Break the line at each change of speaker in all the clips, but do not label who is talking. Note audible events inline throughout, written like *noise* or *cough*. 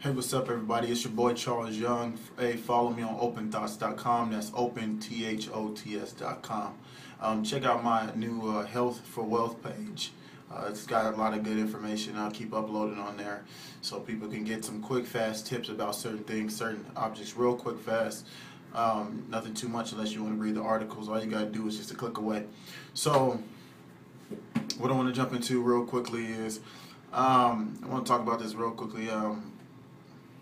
Hey, what's up, everybody? It's your boy Charles Young. Hey, follow me on openthots.com. That's open, T H O T S.com. Um, check out my new uh, Health for Wealth page. Uh, it's got a lot of good information. I'll keep uploading on there so people can get some quick, fast tips about certain things, certain objects, real quick, fast. Um, nothing too much unless you want to read the articles. All you got to do is just a click away. So, what I want to jump into real quickly is um, I want to talk about this real quickly. Um,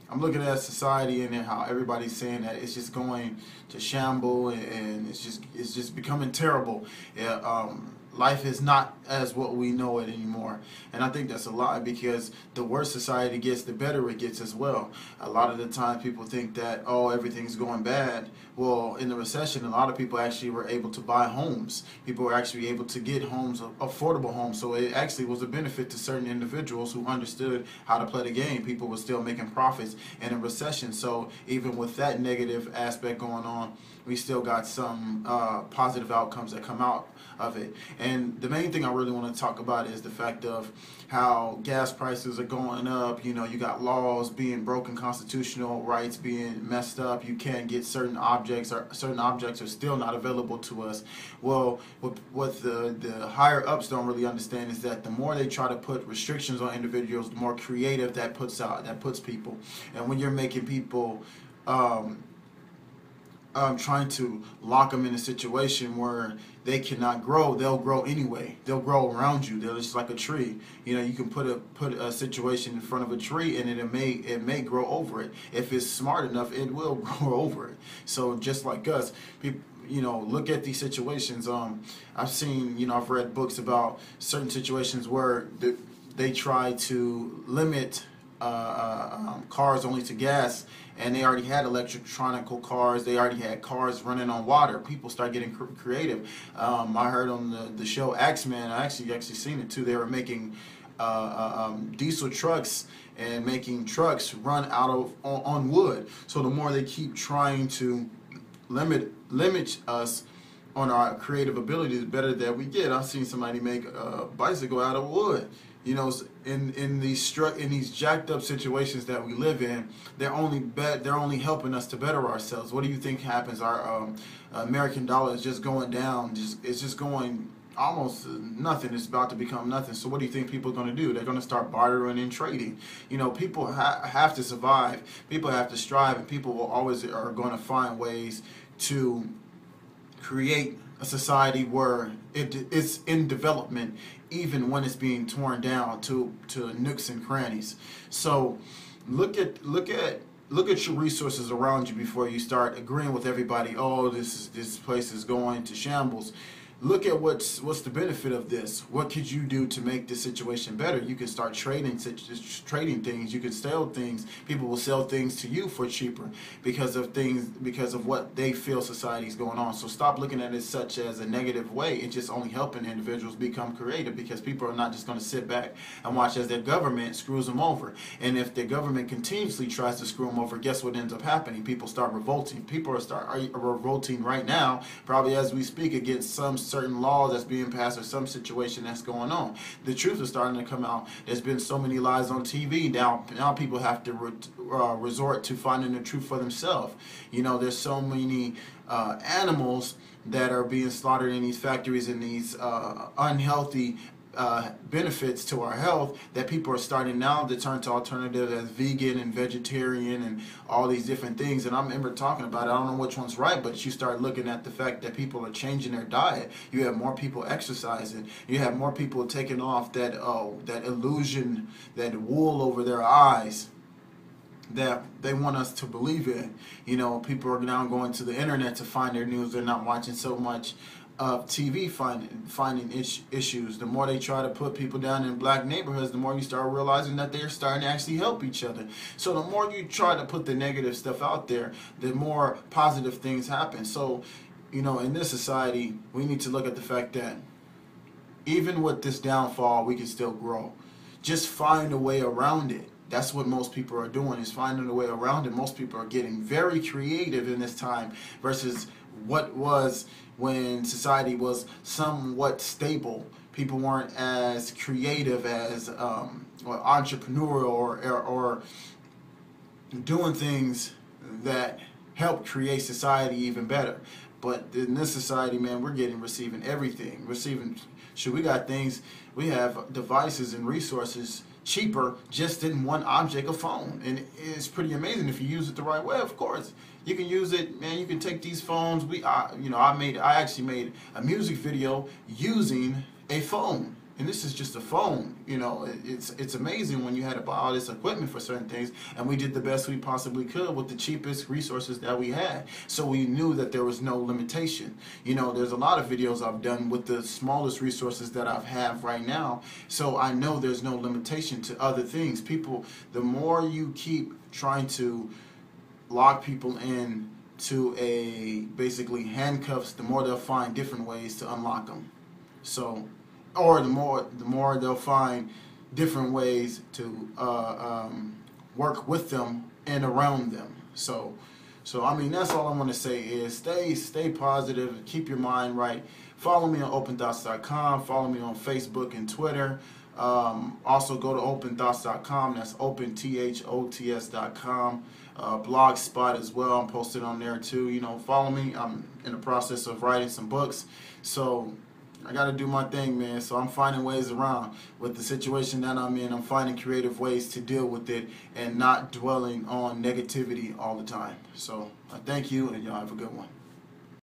I'm looking at society and how everybody's saying that it's just going to shamble and, it's just it's just becoming terrible. Yeah, um, life is not as what we know it anymore. And I think that's a lie because the worse society gets, the better it gets as well. A lot of the time people think that, oh, everything's going bad. Well, in the recession, a lot of people actually were able to buy homes. People were actually able to get homes, affordable homes. So it actually was a benefit to certain individuals who understood how to play the game. People were still making profits in a recession. So even with that negative aspect going on, we still got some uh, positive outcomes that come out of it. And the main thing I really want to talk about is the fact of how gas prices are going up. You know, you got laws being broken, constitutional rights being messed up. You can't get certain objects, or certain objects are still not available to us. Well, what, what the, the higher ups don't really understand is that the more they try to put restrictions on individuals, the more creative that puts out that puts people. And when you're making people um, um, trying to lock them in a situation where they cannot grow, they'll grow anyway. They'll grow around you. They're just like a tree. You know, you can put a put a situation in front of a tree, and it may it may grow over it. If it's smart enough, it will *laughs* grow over it. So just like us, people you know look at these situations um i've seen you know i've read books about certain situations where the, they try to limit uh, um, cars only to gas, and they already had electronical cars. They already had cars running on water. People start getting cr- creative. Um, I heard on the, the show Ax Men. I actually actually seen it too. They were making uh, uh, um, diesel trucks and making trucks run out of on, on, wood. So the more they keep trying to limit limit us on our creative ability, the better that we get. I've seen somebody make a bicycle out of wood you know, in in these struck in these jacked up situations that we live in, they're only bet they're only helping us to better ourselves. What do you think happens? Our um, American dollar is just going down. Just it's just going almost nothing. It's about to become nothing. So what do you think people are going to do? They're going to start bartering and trading. You know, people ha- have to survive. People have to strive, and people will always are going to find ways to create a society where it is in development even when it's being torn down to to nooks and crannies. So look at look at look at your resources around you before you start agreeing with everybody oh this is this place is going to shambles look at what's what's the benefit of this. What could you do to make this situation better? You could start trading trading things. You could sell things. People will sell things to you for cheaper because of things because of what they feel society is going on. So stop looking at it such as a negative way. It's just only helping individuals become creative because people are not just going to sit back and watch as their government screws them over. And if the government continuously tries to screw them over, guess what ends up happening? People start revolting. People are start are revolting right now, probably as we speak against some certain laws that's being passed or some situation that's going on. The truth is starting to come out. There's been so many lies on TV now. Now people have to re uh, resort to finding the truth for themselves. You know, there's so many uh, animals that are being slaughtered in these factories in these uh, unhealthy uh, benefits to our health that people are starting now to turn to alternatives as vegan and vegetarian and all these different things. And I remember talking about it. I don't know which one's right, but you start looking at the fact that people are changing their diet. You have more people exercising. You have more people taking off that uh, that illusion, that wool over their eyes that they want us to believe in. You know, people are now going to the internet to find their news. They're not watching so much of TV finding finding is, issues. The more they try to put people down in black neighborhoods, the more you start realizing that they're starting to actually help each other. So the more you try to put the negative stuff out there, the more positive things happen. So, you know, in this society, we need to look at the fact that even with this downfall, we can still grow. Just find a way around it. That's what most people are doing is finding a way around it. Most people are getting very creative in this time versus what was when society was somewhat stable. People weren't as creative as um, or entrepreneurial or, or, or doing things that help create society even better. But in this society, man, we're getting receiving everything. Receiving, should we got things, we have devices and resources cheaper just in one object, a phone. And it's pretty amazing if you use it the right way, of course. You can use it, man, you can take these phones. We, I, you know, I made, I actually made a music video using a phone and this is just a phone. You know, it's it's amazing when you had to buy all this equipment for certain things, and we did the best we possibly could with the cheapest resources that we had. So we knew that there was no limitation. You know, there's a lot of videos I've done with the smallest resources that I have have right now. So I know there's no limitation to other things. People, the more you keep trying to lock people in to a basically handcuffs, the more they'll find different ways to unlock them. So or the more the more they'll find different ways to uh, um, work with them and around them. So, so I mean that's all I want to say is stay stay positive, keep your mind right. Follow me on OpenThots.com. Follow me on Facebook and Twitter. Um, also go to OpenThots.com. That's Open OpenTHOTS.com. Uh, Blogspot as well. I'm posted on there too. You know, follow me. I'm in the process of writing some books. So I got to do my thing, man. So I'm finding ways around with the situation that I'm in. I'm finding creative ways to deal with it and not dwelling on negativity all the time. So I thank you, and y'all have a good one.